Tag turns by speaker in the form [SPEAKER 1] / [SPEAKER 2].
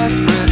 [SPEAKER 1] desperate